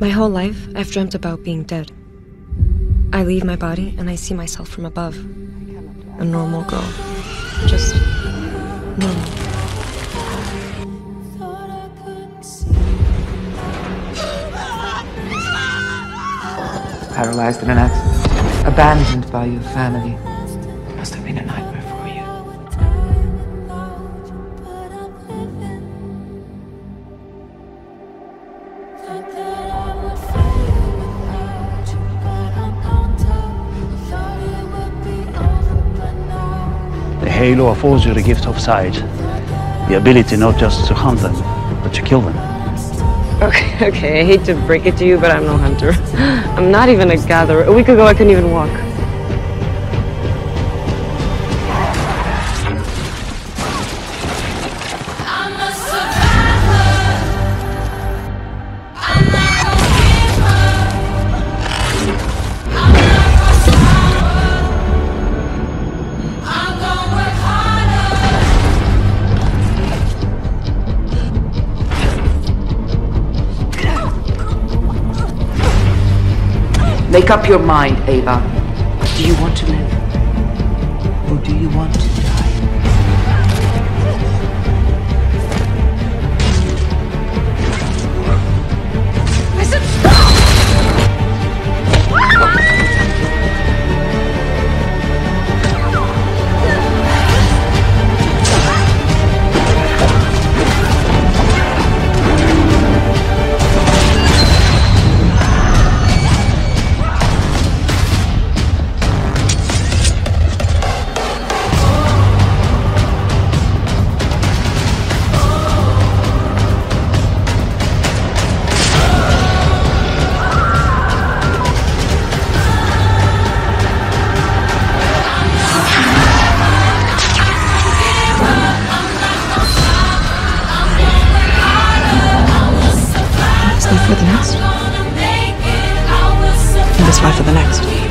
My whole life, I've dreamt about being dead. I leave my body and I see myself from above. A normal girl. Just normal. Paralyzed in an accident. Abandoned by your family. Must have been a nightmare for you. Halo affords you the gift of sight, the ability not just to hunt them, but to kill them. Okay, okay, I hate to break it to you, but I'm no hunter. I'm not even a gatherer. A week ago, I couldn't even walk. Make up your mind, Ava. Do you want to live? Or do you want to the next. And this life for the next.